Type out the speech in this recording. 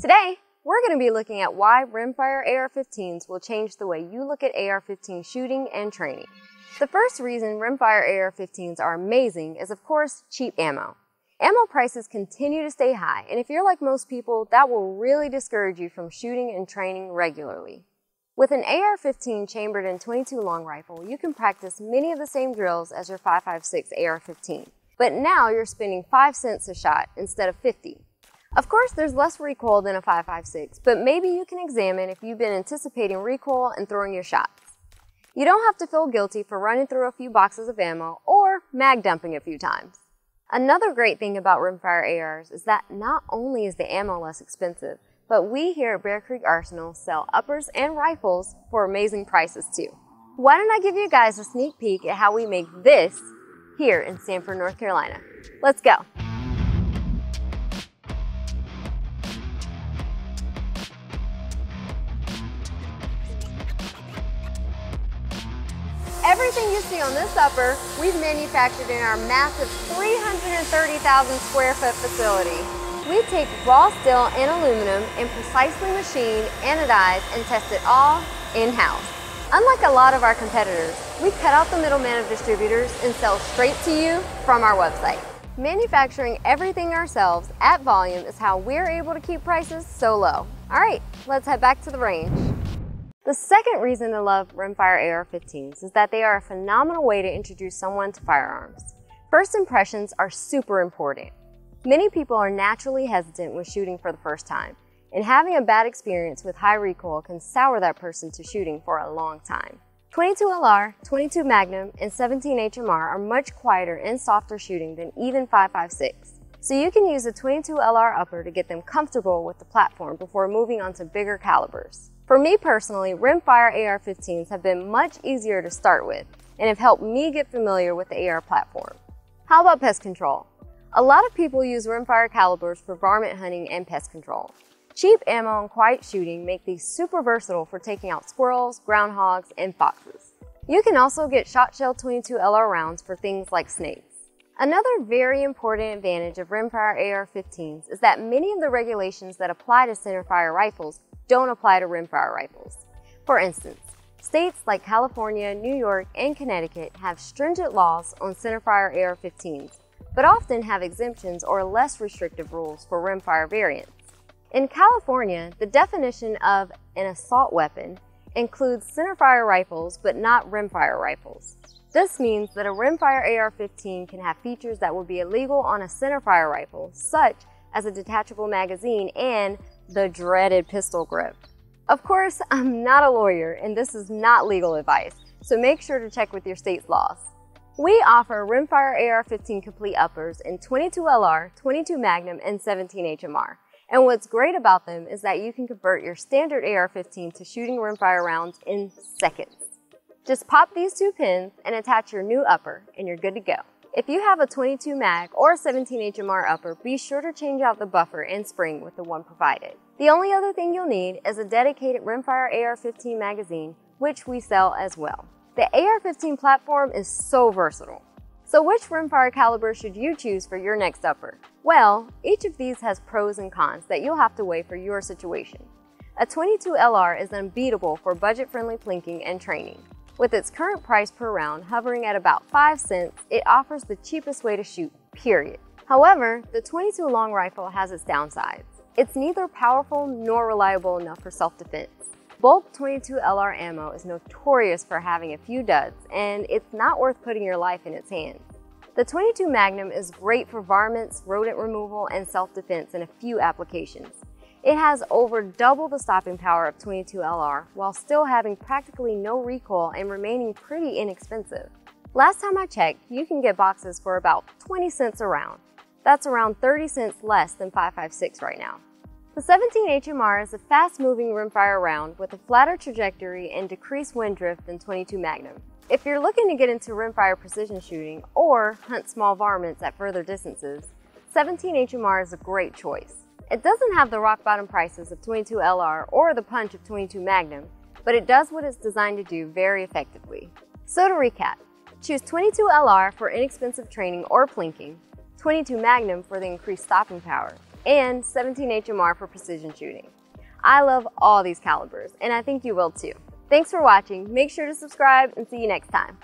Today, we're going to be looking at why rimfire AR-15s will change the way you look at AR-15 shooting and training. The first reason rimfire AR-15s are amazing is of course cheap ammo. Ammo prices continue to stay high, and if you're like most people, that will really discourage you from shooting and training regularly. With an AR-15 chambered in 22 long rifle, you can practice many of the same drills as your 5.56 AR-15. But now you're spending 5 cents a shot instead of 50. Of course, there's less recoil than a 5.56, but maybe you can examine if you've been anticipating recoil and throwing your shots. You don't have to feel guilty for running through a few boxes of ammo or mag dumping a few times. Another great thing about rimfire ARs is that not only is the ammo less expensive, but we here at Bear Creek Arsenal sell uppers and rifles for amazing prices too. Why don't I give you guys a sneak peek at how we make this here in Sanford, North Carolina. Let's go. Everything you see on this upper, we've manufactured in our massive 330,000 square foot facility. We take raw steel and aluminum and precisely machine, anodize, and test it all in-house. Unlike a lot of our competitors, we cut out the middleman of distributors and sell straight to you from our website. Manufacturing everything ourselves at volume is how we're able to keep prices so low. All right, let's head back to the range. The second reason to love rimfire AR-15s is that they are a phenomenal way to introduce someone to firearms. First impressions are super important. Many people are naturally hesitant when shooting for the first time, and having a bad experience with high recoil can sour that person to shooting for a long time. 22 LR, 22 Magnum, and 17 HMR are much quieter and softer shooting than even 5.56. So you can use a 22 LR upper to get them comfortable with the platform before moving on to bigger calibers. For me personally, rimfire AR-15s have been much easier to start with and have helped me get familiar with the AR platform. How about pest control? A lot of people use rimfire calibers for varmint hunting and pest control. Cheap ammo and quiet shooting make these super versatile for taking out squirrels, groundhogs, and foxes. You can also get shotshell 22 LR rounds for things like snakes. Another very important advantage of rimfire AR-15s is that many of the regulations that apply to centerfire rifles don't apply to rimfire rifles. For instance, states like California, New York, and Connecticut have stringent laws on centerfire AR-15s, but often have exemptions or less restrictive rules for rimfire variants. In California, the definition of an assault weapon includes centerfire rifles but not rimfire rifles. This means that a rimfire AR-15 can have features that would be illegal on a centerfire rifle, such as a detachable magazine and the dreaded pistol grip. Of course, I'm not a lawyer and this is not legal advice, so make sure to check with your state's laws. We offer rimfire AR-15 complete uppers in 22 LR, 22 Magnum, and 17 HMR. And what's great about them is that you can convert your standard AR-15 to shooting rimfire rounds in seconds. Just pop these two pins and attach your new upper and you're good to go. If you have a 22 mag or 17 HMR upper, be sure to change out the buffer and spring with the one provided. The only other thing you'll need is a dedicated rimfire AR-15 magazine, which we sell as well. The AR-15 platform is so versatile. So which rimfire caliber should you choose for your next upper? Well, each of these has pros and cons that you'll have to weigh for your situation. A 22 LR is unbeatable for budget-friendly plinking and training. With its current price per round hovering at about 5 cents, it offers the cheapest way to shoot, period. However, the 22 long rifle has its downsides. It's neither powerful nor reliable enough for self-defense. Bulk 22 LR ammo is notorious for having a few duds, and it's not worth putting your life in its hands. The 22 Magnum is great for varmints, rodent removal, and self-defense in a few applications. It has over double the stopping power of 22 LR while still having practically no recoil and remaining pretty inexpensive. Last time I checked, you can get boxes for about 20 cents a round. That's around 30 cents less than 5.56 right now. The 17 HMR is a fast-moving rimfire round with a flatter trajectory and decreased wind drift than 22 Magnum. If you're looking to get into rimfire precision shooting or hunt small varmints at further distances, 17 HMR is a great choice. It doesn't have the rock bottom prices of 22 LR or the punch of 22 Magnum, but it does what it's designed to do very effectively. So to recap, choose 22 LR for inexpensive training or plinking, 22 Magnum for the increased stopping power, and 17 HMR for precision shooting. I love all these calibers, and I think you will too. Thanks for watching. Make sure to subscribe and see you next time.